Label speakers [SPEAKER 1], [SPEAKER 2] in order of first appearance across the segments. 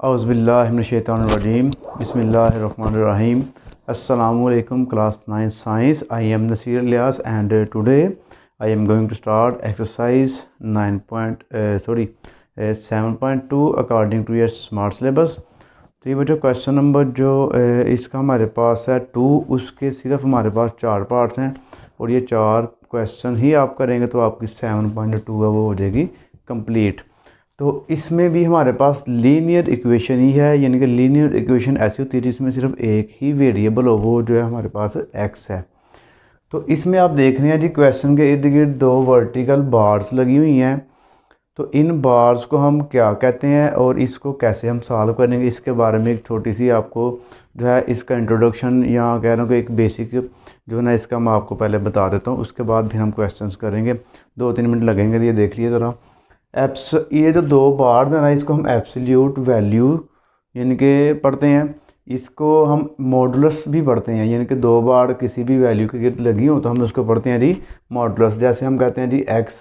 [SPEAKER 1] अज़बिल्लिनशैतरजीम बसमीम अल्लाम class nine science. I am Naseer Ilyas and today I am going to start exercise nine point sorry seven point two according to your smart syllabus. तो ये बच्चों question number जो इसका हमारे पास है to, उसके सिर्फ़ हमारे पास चार पार्ट्स हैं और ये चार क्वेश्चन ही आप करेंगे तो आपकी सेवन पॉइंट टू है वो हो जाएगी कंप्लीट। तो इसमें भी हमारे पास लीनियर इक्वेशन ही है, यानी कि लीनियर इक्वेशन ऐसी होती है जिसमें सिर्फ़ एक ही वेरिएबल हो, वो जो है हमारे पास एक्स है। तो इसमें आप देख रहे हैं जी क्वेश्चन के इर्द गिर्द दो वर्टिकल बार्स लगी हुई हैं। तो इन बार्स को हम क्या कहते हैं और इसको कैसे हम सॉल्व करेंगे, इसके बारे में एक छोटी सी आपको जो है इसका इंट्रोडक्शन या कह रहा हूँ कि एक बेसिक जो है ना, इसका मैं आपको पहले बता देता हूँ, उसके बाद फिर हम क्वेश्चंस करेंगे। दो तीन मिनट लगेंगे तो ये देख लिए ज़रा। एप्स ये जो दो बार्स हैं ना, इसको हम एप्सल्यूट वैल्यू यानी कि पढ़ते हैं। इसको हम मॉडुलस भी पढ़ते हैं, यानी कि दो बार किसी भी वैल्यू के गिर्द लगी हो तो हम उसको पढ़ते हैं जी मॉडुलस जैसे हम कहते हैं जी एक्स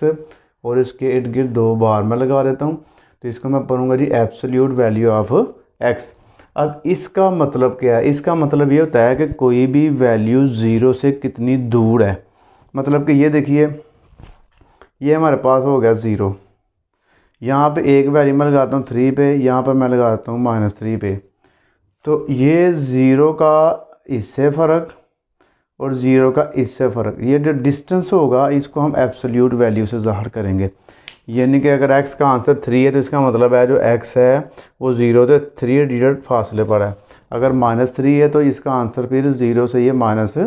[SPEAKER 1] और इसके इर्द गिर्द दो बार मैं लगा देता हूँ तो इसको मैं पढ़ूँगा जी एप्सल्यूट वैल्यू ऑफ़ एक्स अब इसका मतलब क्या है? इसका मतलब ये होता है कि कोई भी वैल्यू ज़ीरो से कितनी दूर है। मतलब कि ये देखिए, ये हमारे पास हो गया ज़ीरो यहाँ पे एक वैल्यू मैं लगाता हूँ थ्री पे, यहाँ पर मैं लगाता हूँ माइनस थ्री पे। तो ये ज़ीरो का इससे फ़र्क और ज़ीरो का इससे फ़र्क। ये जो डिस्टेंस होगा, इसको हम एब्सोल्यूट वैल्यू से ज़ाहिर करेंगे। यानी कि अगर एक्स का आंसर थ्री है तो इसका मतलब है जो एक्स है, वो ज़ीरो तो थ्री डिजिट फासले पर है। अगर माइनस थ्री है तो इसका आंसर फिर ज़ीरो से ये माइनस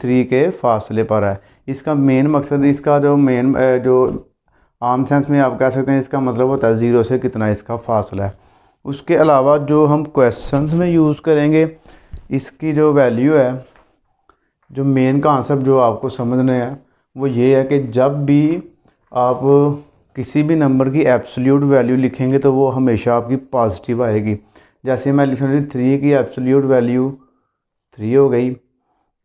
[SPEAKER 1] थ्री के फासले पर है। इसका मेन मकसद, इसका जो मेन जो आम सेंस में आप कह सकते हैं इसका मतलब होता है ज़ीरो से कितना इसका फासला है। उसके अलावा जो हम क्वेश्चंस में यूज़ करेंगे, इसकी जो वैल्यू है, जो मेन कॉन्सेप्ट जो आपको समझना है, वो ये है कि जब भी आप किसी भी नंबर की एब्सोल्यूट वैल्यू लिखेंगे तो वो हमेशा आपकी पॉजिटिव आएगी। जैसे मैं लिख रही थ्री की एब्सोल्यूट वैल्यू थ्री हो गई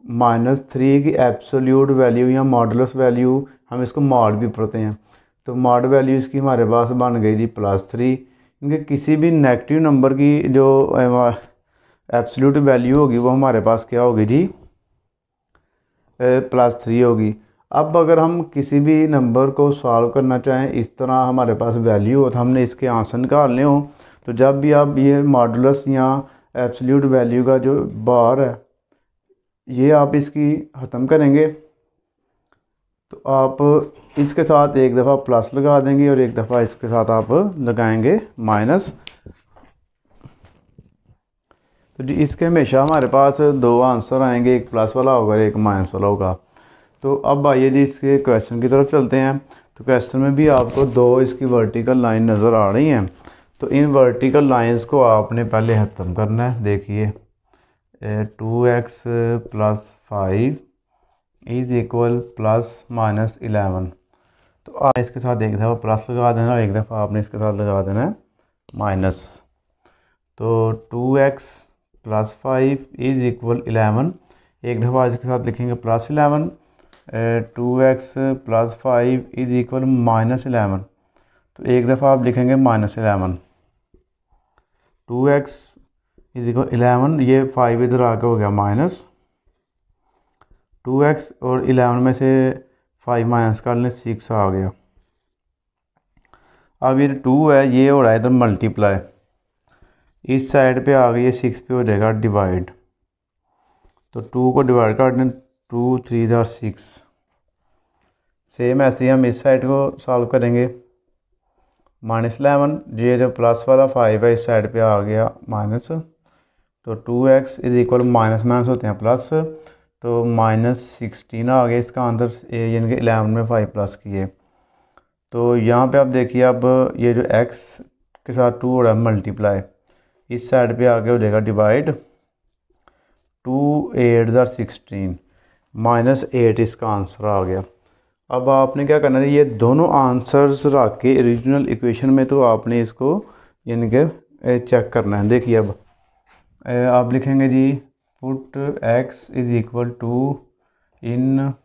[SPEAKER 1] माइनस थ्री की एब्सोल्यूट वैल्यू या मॉडलस वैल्यू हम इसको मॉड भी पढ़ते हैं। तो मॉड वैल्यू इसकी हमारे पास बन गई जी प्लस थ्री क्योंकि किसी भी नेगेटिव नंबर की जो एब्सोल्यूट वैल्यू होगी, वो हमारे पास क्या होगी जी? प्लस थ्री होगी। अब अगर हम किसी भी नंबर को सॉल्व करना चाहें, इस तरह हमारे पास वैल्यू हो तो हमने इसके आंसर निकालने हो। तो जब भी आप ये मॉडुलस या एब्सोल्यूट वैल्यू का जो बार है, ये आप इसकी ख़त्म करेंगे। तो आप इसके साथ एक दफ़ा प्लस लगा देंगे और एक दफ़ा इसके साथ आप लगाएँगे माइनस तो जी, इसके हमेशा हमारे पास दो आंसर आएँगे, एक प्लस वाला होगा एक माइनस वाला होगा। तो अब आइए जी, इसके क्वेश्चन की तरफ़ चलते हैं। तो क्वेश्चन में भी आपको दो इसकी वर्टिकल लाइन नज़र आ रही हैं। तो इन वर्टिकल लाइंस को आपने पहले ख़त्म करना है। देखिए two X plus five is equal plus minus eleven तो आप इसके साथ एक दफ़ा प्लस लगा देना और एक दफ़ा आपने इसके साथ लगा देना है माइनस तो two X plus five is equal eleven एक दफ़ा इसके साथ लिखेंगे plus eleven two X plus five is equal minus eleven तो एक दफ़ा आप लिखेंगे minus eleven two X is equal eleven ये फाइव इधर आके हो गया माइनस टू एक्स और इलेवन में से फाइव माइनस कर लें, सिक्स आ गया। अब ये टू है, ये हो रहा है, इधर मल्टीप्लाई इस साइड पे आ गई है, सिक्स पे हो जाएगा डिवाइड तो टू को डिवाइड कर दें, टू, थ्री दर सिक्स। सेम ऐसे ही हम इस साइड को सॉल्व करेंगे। माइनस इलेवन, ये जो प्लस वाला फाइव है, इस साइड पे आ गया माइनस तो two X is equal minus minus होते हैं प्लस तो माइनस सिक्सटीन आ गया इसका आंसर यानी कि एलेवन में फाइव प्लस किए। तो यहाँ पे आप देखिए, अब ये जो एक्स के साथ टू हो रहा है मल्टीप्लाई इस साइड पे आगे हो जाएगा डिवाइड टू एट ज़ार सिक्सटीन माइनस एट इसका आंसर आ गया। अब आपने क्या करना है, ये दोनों आंसर्स रख के ओरिजिनल इक्वेशन में तो आपने इसको, यानी कि चेक करना है। देखिए अब आप लिखेंगे जी put x is equal to in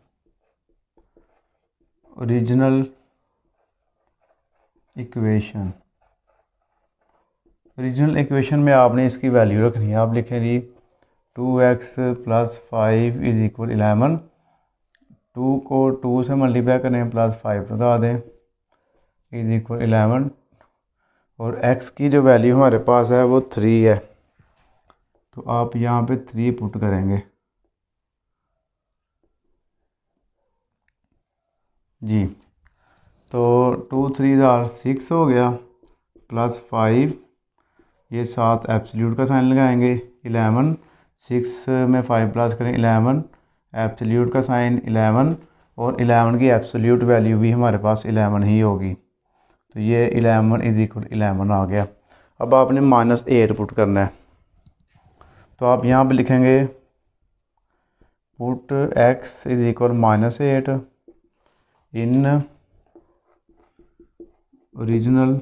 [SPEAKER 1] original equation. Regional equation में आपने इसकी वैल्यू रखनी है। आप लिखें जी two X plus five is equal eleven two को टू से मल्टीप्लाई करें प्लस फाइव लगा दें। इज़ इक्वल इलेवन और एक्स की जो वैल्यू हमारे पास है वो थ्री है। तो आप यहाँ पे थ्री पुट करेंगे। जी। तो टू थ्री ज़ार सिक्स हो गया प्लस फाइव ये सात एप्सल्यूट का साइन लगाएँगे इलेवन सिक्स में फाइव प्लस करें इलेवन एप्सल्यूट का साइन इलेवन और इलेवन की एप्सल्यूट वैल्यू भी हमारे पास इलेवन ही होगी। तो ये इलेवन इज़ इक्वल इलेवन आ गया। अब आपने माइनस एट पुट करना है। तो आप यहाँ पे लिखेंगे put X is equal minus eight in original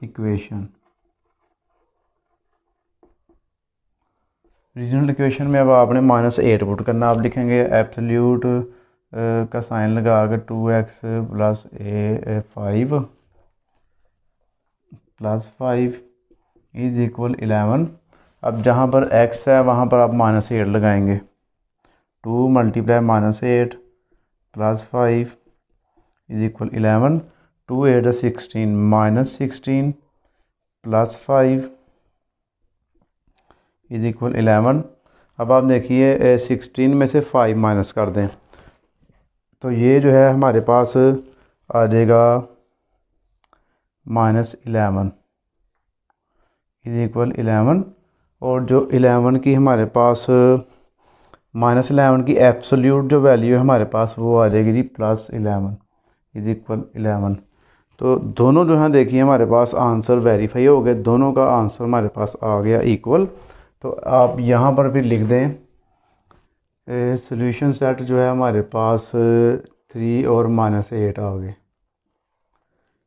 [SPEAKER 1] equation original equation में अब आपने माइनस एट पुट करना, आप लिखेंगे एप्सल्यूट का साइन लगा कर two x plus a five plus five is equal eleven अब जहाँ पर x है, वहाँ पर आप माइनस एट लगाएँगे। Two multiply minus eight plus five is equal eleven two eight sixteen minus sixteen plus five is equal eleven अब आप देखिए सिक्सटीन में से फाइव माइनस कर दें। तो ये जो है हमारे पास आ जाएगा minus eleven is equal eleven और जो इलेवन की हमारे पास, माइनस इलेवन की एप्सोल्यूट जो वैल्यू है हमारे पास, वो आ जाएगी जी plus eleven is equal eleven. तो दोनों जो है, देखिए हमारे पास आंसर वेरीफाई हो गए, दोनों का आंसर हमारे पास आ गया इक्वल तो आप यहाँ पर भी लिख दें सॉल्यूशन सेट जो है हमारे पास थ्री और माइनस एट आ गए।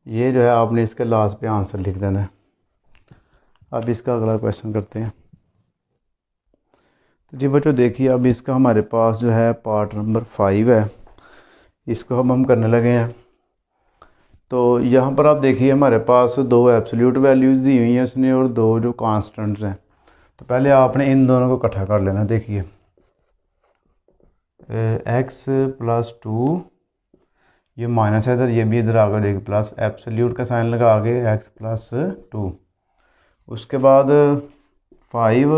[SPEAKER 1] ये जो है, आपने इसके लास्ट पे आंसर लिख देना है। अब इसका अगला क्वेश्चन करते हैं। तो जी बच्चों, देखिए, अब इसका हमारे पास जो है पार्ट नंबर फाइव है। इसको हम हम करने लगे हैं। तो यहाँ पर आप देखिए, हमारे पास दो एब्सोल्यूट वैल्यूज़ दी हुई हैं उसने और दो जो कांस्टेंट्स हैं। तो पहले आपने इन दोनों को इकट्ठा कर लेना, देखिए। एक्स प्लस टू ये माइनस है इधर, ये भी इधर आकर देखिए प्लस एब्सोल्यूट का साइन लगा आगे एक्स प्लस टू उसके बाद फाइव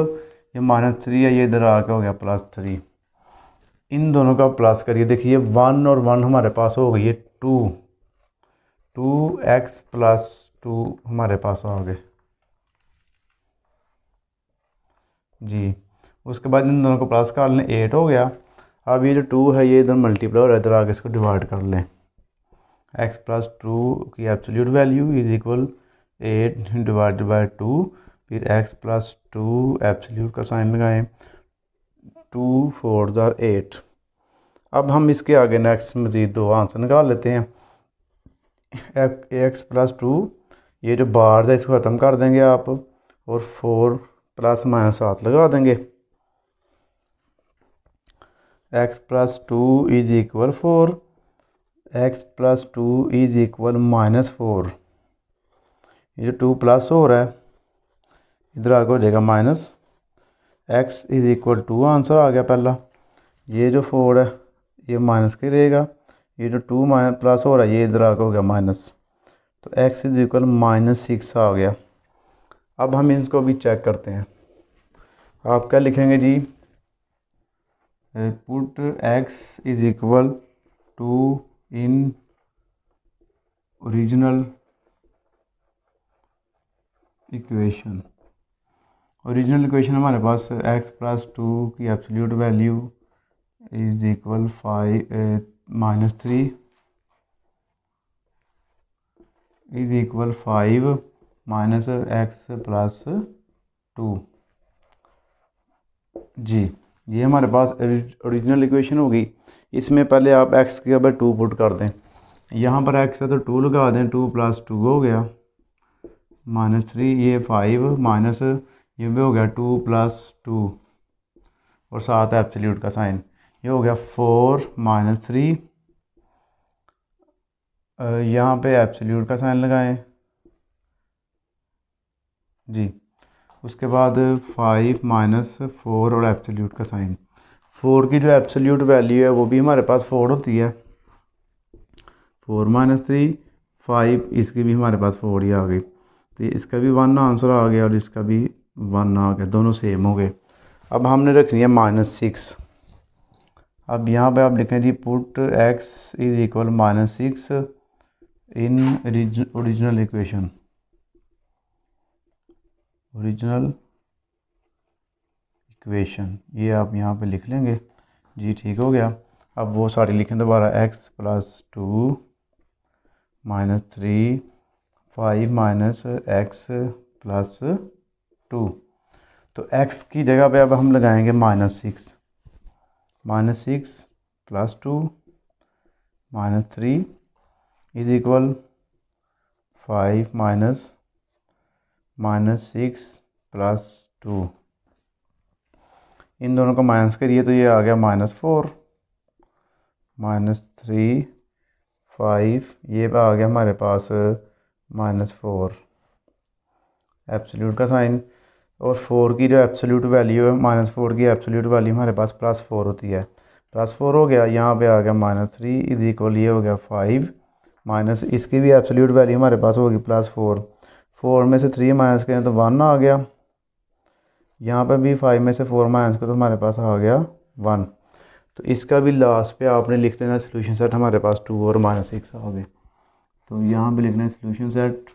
[SPEAKER 1] ये माइनस थ्री है, ये इधर आके हो गया प्लस थ्री। इन दोनों का प्लस करिए। देखिए वन और वन हमारे पास हो गई है two. Two x plus two हमारे पास हो गए। जी, उसके बाद इन दोनों को प्लस कर लें, एट हो गया। अब ये जो टू है, ये इधर मल्टीप्लाई है इधर आगे इसको डिवाइड कर लें। एक्स प्लस टू की absolute value is equal eight divide by two फिर एक्स प्लस टू एप्सल्यूट का साइन लगाएँ। टू फोर ज़ार एट अब हम इसके आगे नेक्स्ट मज़ीद दो आंसर निकाल लेते हैं। एक्स प्लस टू ये जो बार है, इसको ख़त्म कर देंगे आप और फोर प्लस माइनस सात लगा देंगे। X plus two is equal four x plus two is equal minus four ये जो टू प्लस हो रहा है इधर आगे हो जाएगा minus x is equal two, answer आ गया पहला। ये जो फोर है, ये माइनस के रहेगा। ये जो टू माइनस प्लस हो रहा है, ये इधर आगे हो गया माइनस। तो x is equal minus six आ गया। अब हम इसको भी चेक करते हैं। आप क्या लिखेंगे जी? Put x is equal two in original equation original equation हमारे पास एक्स प्लस टू की absolute value is equal five minus three is equal five minus x plus two जी, ये हमारे पास ओरिजिनल इक्वेशन होगी। इसमें पहले आप एक्स के ऊपर टू पुट कर दें। यहाँ पर एक्स है तो टू लगा दें टू प्लस टू हो गया। माइनस थ्री ये फाइव माइनस ये भी हो गया टू प्लस टू और साथ है एप्सल्यूट का साइन। ये हो गया फोर माइनस थ्री। यहाँ पे एप्सल्यूट का साइन लगाएँ। जी। उसके बाद फाइव माइनस फोर और एप्सल्यूट का साइन। फोर की जो एप्सल्यूट वैल्यू है, वो भी हमारे पास फोर होती है। फोर माइनस थ्री फाइव इसकी भी हमारे पास फोर ही आ गई। तो इसका भी वन आंसर आ गया और इसका भी वन आ गया, दोनों सेम हो गए। अब हमने रखनी है माइनस सिक्स अब यहाँ पे आप लिखें जी put x is equal minus six in original equation original equation ये आप यहाँ पे लिख लेंगे। जी, ठीक हो गया। अब वो सारी लिखें दोबारा। X plus two minus three five minus x plus two. तो एक्स की जगह पे अब हम लगाएँगे minus six. Minus six plus two minus three is equal five minus minus six plus two. इन दोनों को माइनस करिए तो ये आ गया minus four minus three five ये आ गया हमारे पास माइनस फोर एब्सोल्यूट का साइन और फोर की जो एब्सोल्यूट वैल्यू है माइनस फोर की एब्सोल्यूट वैल्यू हमारे पास प्लस फोर होती है। प्लस फोर हो गया, यहाँ पे आ गया माइनस थ्री इज़ इक्वल ये हो गया फाइव माइनस इसकी भी एब्सोल्यूट वैल्यू हमारे पास होगी प्लस फोर फोर में से थ्री माइनस करें तो वन आ गया। यहाँ पे भी फाइव में से फोर माइनस करें तो हमारे पास आ गया वन तो इसका भी लास्ट पे आपने लिख देना सोल्यूशन सेट हमारे पास टू और माइनस सिक्स आ गए। तो यहाँ पे लिखना है सोल्यूशन सेट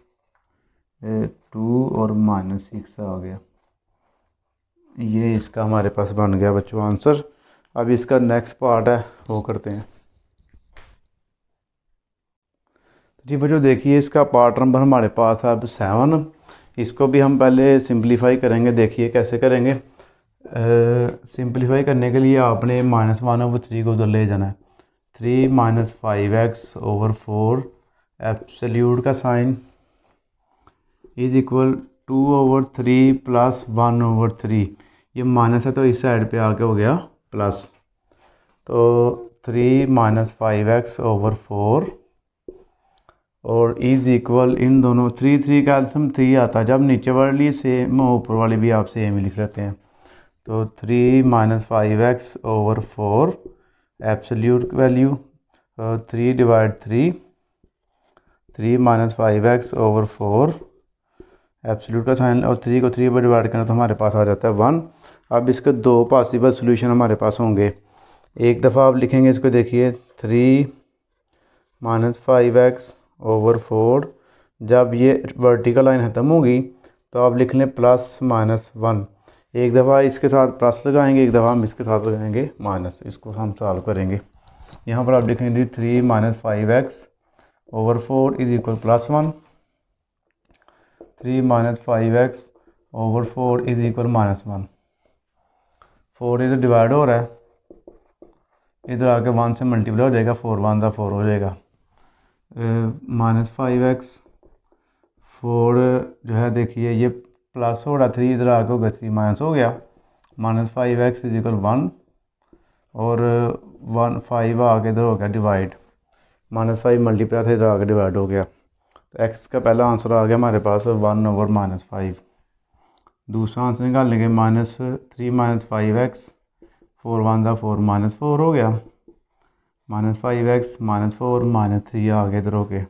[SPEAKER 1] टू और माइनस सिक्स आ गया। ये इसका हमारे पास बन गया बच्चों आंसर। अब इसका नेक्स्ट पार्ट है, वो करते हैं। तो जी बच्चों, देखिए इसका पार्ट नंबर हमारे पास है अब सेवन इसको भी हम पहले सिंप्लीफाई करेंगे, देखिए कैसे करेंगे। सिंप्लीफाई करने के लिए आपने माइनस वन ओवर थ्री को उधर ले जाना है। Three minus five x over four absolute का sign is equal two over three plus one over three ये माइनस है तो इस साइड पे आके हो गया प्लस तो three minus five x over four और इज़ इक्वल इन दोनों थ्री थ्री का हम थ्री आता है। जब नीचे वाली सेम ऊपर वाली भी आप सेम ही लिख लेते हैं। तो three minus five x over four absolute value three divide three three minus five x over four absolute का साइन और थ्री को थ्री पर डिवाइड करना तो हमारे पास आ जाता है वन अब इसके दो पॉसिबल सोल्यूशन हमारे पास होंगे। एक दफ़ा आप लिखेंगे इसको देखिए three minus five x over four जब ये वर्टिकल लाइन ख़त्म होगी तो आप लिख लें प्लस माइनस वन एक दफ़ा इसके साथ प्लस लगाएँगे, एक दफ़ा हम इसके साथ लगाएँगे माइनस इसको हम सॉल्व करेंगे। यहाँ पर आप लिखेंगे three minus five x over four is equal plus one three minus five x over four is equal minus one four इधर डिवाइड हो रहा है। इधर आके वन से मल्टीप्लाई हो जाएगा फोर वन का फोर हो जाएगा। माइनस फाइव एक्स फोर जो है देखिए, ये प्लस हो रहा थ्री इधर आके होगा थ्री माइनस हो गया। Minus five x is equal one और वन फाइव आके इधर हो गया डिवाइड माइनस फाइव मल्टीप्लाई था, इधर आके डिवाइड हो गया। तो एक्स का पहला आंसर आ गया हमारे पास वन ओवर माइनस फाइव दूसरा आंसर निकाल लेंगे minus three minus five x four one ज़ा फोर माइनस फोर हो गया. Minus five x minus four minus three आ गया इधर के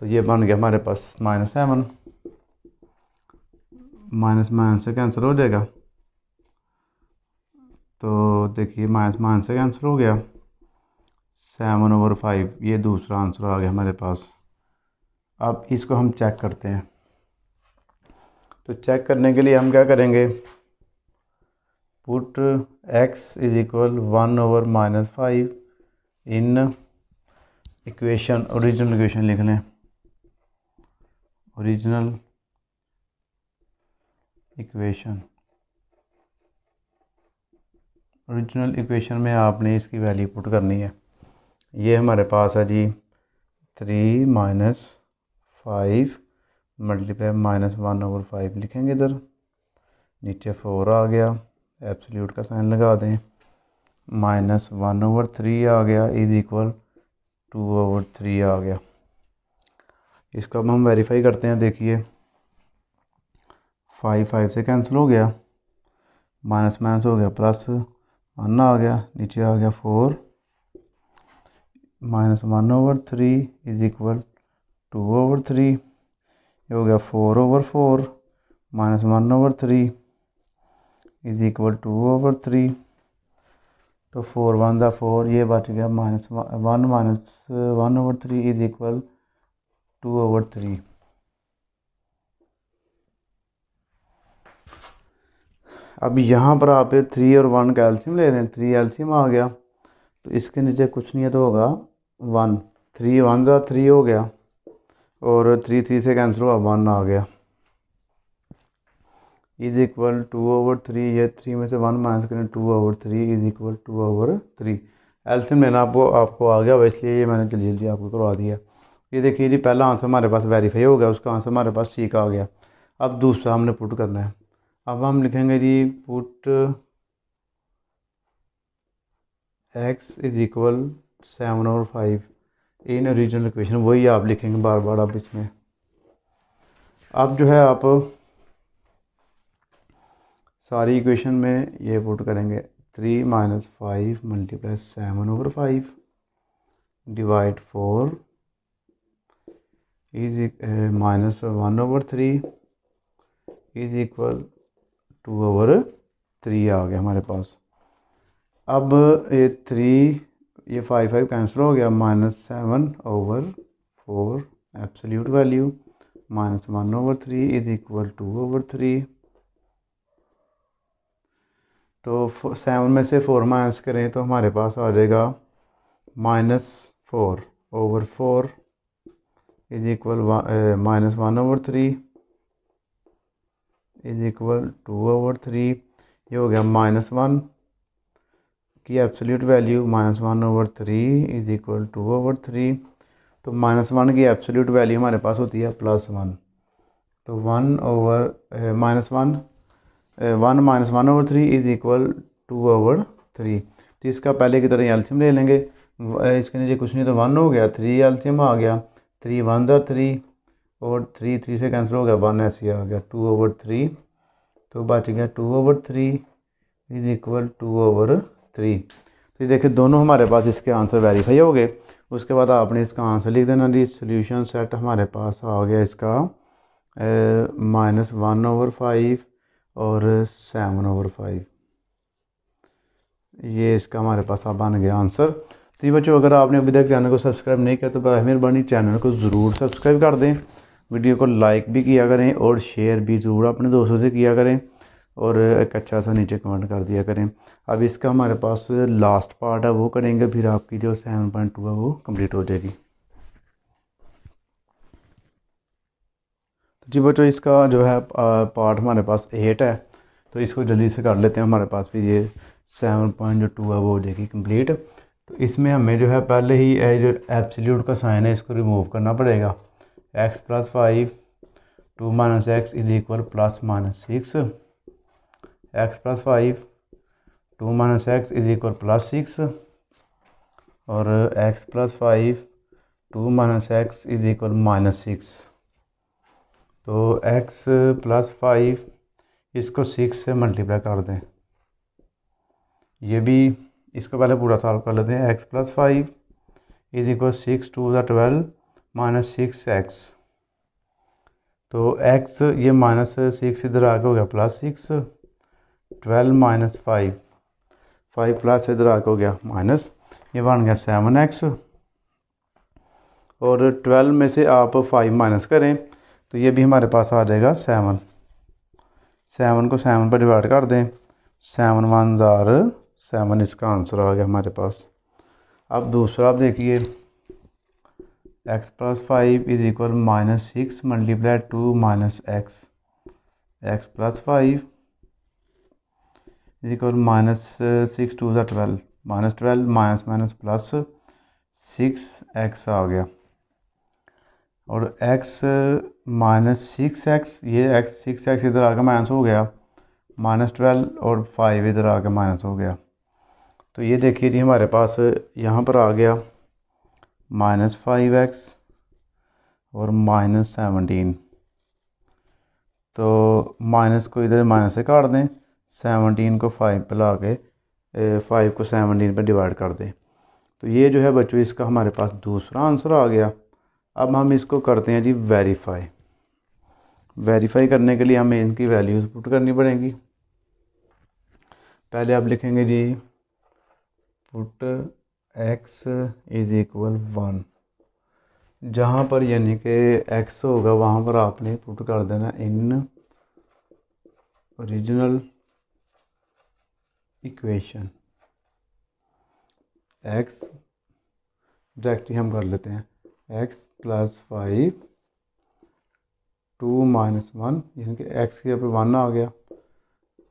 [SPEAKER 1] तो ये बन गया हमारे पास माइनस सेवन माइनस माइनस से कैंसिल हो जाएगा. तो देखिए माइनस माइनस से कैंसिल हो गया. सेवन ओवर फाइव ये दूसरा आंसर आ गया हमारे पास. अब इसको हम चेक करते हैं। तो चेक करने के लिए हम क्या करेंगे? Put x is equal one over minus five in equation original equation लिख लें। ओरिजिनल इक्वेशन ओरिजिनल इक्वेशन में आपने इसकी वैल्यू पुट करनी है। ये हमारे पास है जी three minus five multiply minus one over five लिखेंगे इधर। नीचे फोर आ गया। एप्सल्यूट का साइन लगा दें। माइनस वन ओवर थ्री आ गया। Is equal two over three आ गया। इसको अब हम वेरीफाई करते हैं, देखिए। फाइव फाइव से कैंसिल हो गया। माइनस माइनस हो गया। प्लस वन आ गया। नीचे आ गया four minus one over three is equal two over three ये हो गया four over four minus one over three is equal two over three तो फोर वन दा फोर ये बच गया minus one minus one over three is equal two over three अब यहाँ पर आप थ्री और वन का एल्सियम ले लें थ्री एल्सियम आ गया। तो इसके नीचे कुछ नहीं है तो होगा वन थ्री वन का थ्री हो गया। और थ्री थ्री से कैंसिल हुआ वन आ गया। Is equal two over three ये थ्री में से वन माइनस करें two over three is equal two over three LCM लेना आपको आपको आ गया इसलिए ये मैंने जल्दी जल्दी आपको करवा दिया। ये देखिए जी, पहला आंसर हमारे पास वेरीफाई हो गया, उसका आंसर हमारे पास ठीक आ गया। अब दूसरा हमने पुट करना है। अब हम लिखेंगे जी put x is equal seven और फाइव इन ओरिजिनल इक्वेशन वही आप लिखेंगे बार बार आप इसमें। अब जो है आप सारी इक्वेशन में ये पुट करेंगे। Three minus five multiply seven over five divide four is minus one over three is equal two over three आ गया हमारे पास। अब ये थ्री ये फाइव फाइव कैंसिल हो गया minus seven over four absolute value minus one over three is equal two over three तो seven में से फोर माइनस करें तो हमारे पास आ जाएगा minus four over four is equal minus one over three is equal two over three ये हो गया माइनस वन की absolute value minus one over three is equal two over three तो माइनस वन की एब्सोल्यूट वैल्यू हमारे पास होती है प्लस वन तो one over minus one one minus one over three is equal two over three तो इसका पहले की तरह एल्शियम ले लेंगे। इसके नीचे कुछ नहीं तो वन हो गया थ्री एल्शियम आ गया। थ्री वन द थ्री और थ्री थ्री से कैंसिल हो गया वन ऐसे आ गया। टू ओवर थ्री तो बच गया two over three is equal two over three तो देखिए, दोनों हमारे पास इसके आंसर वेरीफाई हो गए। उसके बाद आपने इसका आंसर लिख देना जी। सोल्यूशन सेट हमारे पास आ गया इसका माइनस वन ओवर फाइव और सेवन ओवर फाइव ये इसका हमारे पास आप बन गया आंसर तो ये बच्चों, अगर आपने अभी तक चैनल को सब्सक्राइब नहीं किया तो मेहरबानी। चैनल को ज़रूर सब्सक्राइब कर दें। वीडियो को लाइक भी किया करें और शेयर भी ज़रूर अपने दोस्तों से किया करें। और एक अच्छा सा नीचे कमेंट कर दिया करें। अब इसका हमारे पास लास्ट पार्ट है, वो करेंगे, फिर आपकी जो सेवन पॉइंट टू है, वो कंप्लीट हो जाएगी। तो जी बच्चों, इसका जो है पार्ट हमारे पास एट है तो इसको जल्दी से कर लेते हैं। हमारे पास भी ये सेवन पॉइंट जो टू है, वो हो जाएगी कंप्लीट तो इसमें हमें जो है, पहले ही जो एप्सल्यूट का साइन है, इसको रिमूव करना पड़ेगा। X plus five two minus x is equal plus minus six x plus five two minus x is equal plus six और x plus five two minus x is equal minus six तो x plus five इसको six से multiply कर दें। ये भी इसको पहले पूरा सॉल्व कर लेते हैं। X plus five is equal six two ज़ा ट्वेल्व माइनस सिक्स एक्स तो एक्स ये माइनस सिक्स इधर आगे हो गया plus six twelve minus five. Five plus इधर आगे हो गया माइनस। ये बन गया सेवन एक्स। और ट्वेल्व में से आप फाइव माइनस करें तो ये भी हमारे पास आ जाएगा सेवन। सेवन को सेवन पर डिवाइड कर दें। सेवन वन ज़ार, सेवन इसका आंसर आ गया हमारे पास। अब दूसरा आप देखिए, x plus five is equal minus six multiply two minus x. X plus five is equal minus six two ज़ा twelve minus twelve minus minus plus six x आ गया। और एक्स माइनस सिक्स एक्स ये x six x इधर आके minus हो गया। Minus twelve और five इधर आके माइनस हो गया। तो ये देखिए जी हमारे पास यहाँ पर आ गया। माइनस फाइव एक्स और माइनस सेवनटीन तो माइनस को इधर माइनस से काट दें। सेवनटीन को फाइव पर ला के फाइव को सेवनटीन पर डिवाइड कर दें। तो ये जो है बच्चों, इसका हमारे पास दूसरा आंसर आ गया। अब हम इसको करते हैं जी वेरीफाई वेरीफाई करने के लिए हमें इनकी वैल्यूज़ पुट करनी पड़ेंगी। पहले आप लिखेंगे जी put x is equal one जहाँ पर यानी कि एक्स होगा, वहाँ पर आपने पुट कर देना in original equation x directly हम कर लेते हैं, x plus five, two minus one, यानी कि एक्स के पे वन आ गया,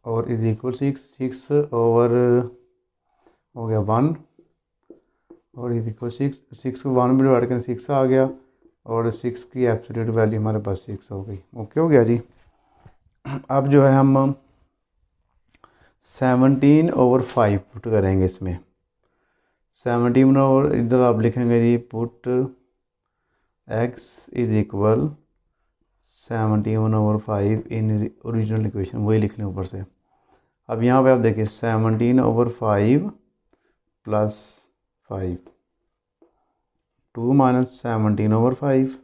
[SPEAKER 1] और is equal six six over हो गया वन, और इज़ इक्वल सिक्स सिक्स को वन में डिवाइड करें सिक्स आ गया, और सिक्स की एब्सोल्यूट वैल्यू हमारे पास सिक्स हो गई। ओके, हो गया जी। अब जो है हम सेवनटीन ओवर फाइव पुट करेंगे इसमें। सेवनटीन ओवर इधर आप लिखेंगे जी put x is equal seventy one over five in original equation वही लिख लें ऊपर से। अब यहाँ पे आप देखिए, seventeen over five plus five two minus seventeen over five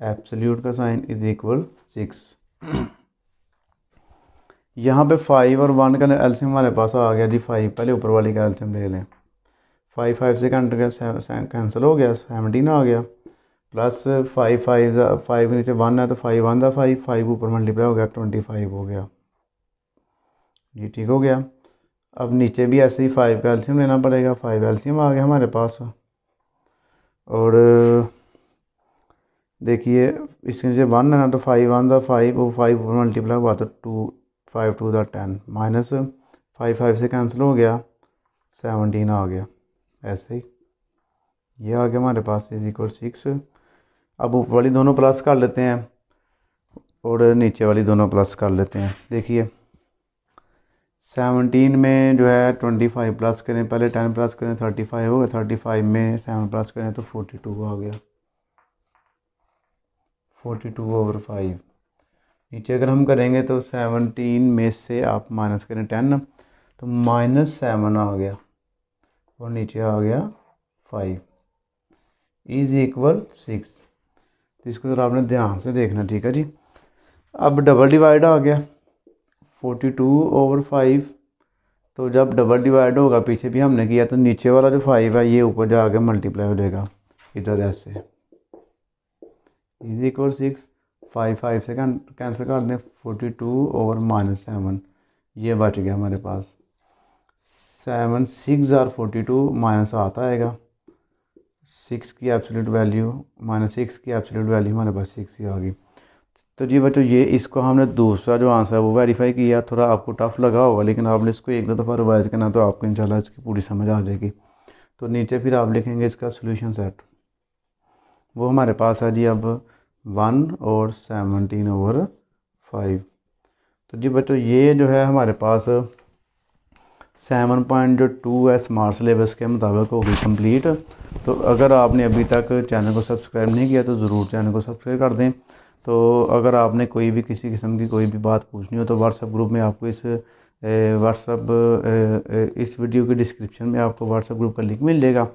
[SPEAKER 1] absolute का साइन इज़ इक्वल सिक्स यहाँ पे फाइव और वन का एल्सियम हमारे पास आ गया जी फाइव पहले ऊपर वाली का एल्सियम ले लें। फाइव फाइव से कंट गया कैंसिल हो गया सेवनटीन आ गया। प्लस फाइव फाइव फाइव के नीचे वन है तो फाइव वन था फाइव फाइव ऊपर मल्टीप्लाई हो गया ट्वेंटी फाइव हो गया। ये ठीक हो गया। अब नीचे भी ऐसे ही फाइव का एल्शियम लेना पड़ेगा। फाइव एल्शियम आ गया हमारे पास। और, देखिए, इसके नीचे वन है ना तो फाइव वन था फाइव वो फाइव ऊपर मल्टीप्लाई हुआ तो टू फाइव टू था टेन माइनस फाइव फाइव से कैंसिल हो गया. सेवनटीन आ गया. ऐसे ही. ये आ गया हमारे पास इज़ इक्वल सिक्स अब ऊपर वाली दोनों प्लस कर लेते हैं. और नीचे वाली दोनों प्लस कर लेते हैं. देखिए. सेवनटीन में जो है ट्वेंटी फाइव प्लस करें. पहले टेन प्लस करें थर्टी फाइव हो गया. थर्टी फाइव में सेवन प्लस करें तो फोर्टी टू आ गया. फोर्टी टू ओवर फाइव नीचे अगर हम करेंगे तो सेवनटीन में से आप माइनस करें टेन तो माइनस सेवन आ गया और नीचे आ गया फाइव। Is equal six. तो इसको ज़रा आपने ध्यान से देखना, ठीक है जी? अब डबल डिवाइड आ गया फोर्टी टू ओवर फाइव तो जब डबल डिवाइड होगा, पीछे भी हमने किया तो नीचे वाला जो फाइव है, ये ऊपर जाके मल्टीप्लाई हो जाएगा, इधर ऐसे। Is equal six. Five five से कैंसिल कर दें forty two over minus seven ये बच गया हमारे पास। Seven six are forty two minus आता आएगा। सिक्स की एब्सोल्यूट वैल्यू माइनस सिक्स की एब्सोल्यूट वैल्यू हमारे पास सिक्स ही गई। तो जी बच्चों, ये इसको हमने दूसरा जो आंसर है, वो वेरीफाई किया। थोड़ा आपको टफ लगा होगा, लेकिन आपने इसको एक दो दफ़ा रिवाइज करना तो आपको इंशाल्लाह इसकी पूरी समझ आ जाएगी। तो नीचे फिर आप लिखेंगे इसका सोल्यूशन सेट वो हमारे पास है जी अब। वन और सेवनटीन ओवर फाइव तो जी बच्चों, ये जो है हमारे पास सेवन पॉइंट जो टू है स्मार्ट सिलेबस के मुताबिक होगी कंप्लीट तो अगर आपने अभी तक चैनल को सब्सक्राइब नहीं किया तो ज़रूर चैनल को सब्सक्राइब कर दें। तो अगर आपने कोई भी किसी किस्म की कोई भी बात पूछनी हो तो व्हाट्सएप ग्रुप में आपको इस व्हाट्सअप इस वीडियो के डिस्क्रिप्शन में आपको व्हाट्सअप ग्रुप का लिंक मिल जाएगा।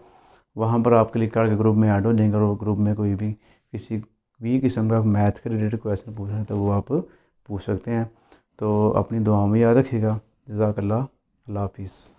[SPEAKER 1] वहाँ पर आप क्लिक करके ग्रुप में ऐड हो जाएँगे और ग्रुप में कोई भी किसी भी किस्म का मैथ के रिलेटेड क्वेश्चन पूछना है तो वो आप पूछ सकते हैं। तो अपनी दुआ में याद रखिएगा। जजाकल्ला अल्लाह हाफिज़।